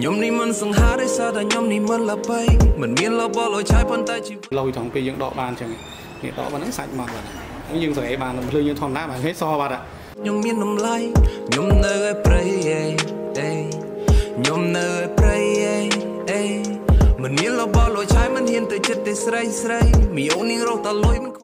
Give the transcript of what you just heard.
ខ្ញុំនេះមិនសង្ហាដោយសារតែខ្ញុំនេះមិនល្បីមិនមានលបលឲ្យឆាយប៉ុន្តែជីវិតលុយត្រង់ពេលយើងដកបានអញ្ចឹងនេះដកបានហ្នឹងសាច់មកបាត់ហើយយើងស្រែបានភ្លើងយើងធម្មតាបានគេសបាត់ខ្ញុំមានតម្លៃខ្ញុំនៅឯព្រៃអេអេខ្ញុំនៅឯព្រៃអេអេមិនមានលបលឲ្យឆាយមិនហ៊ានទៅចិត្តទេស្រីស្រីមីអូននាងរកតលុយ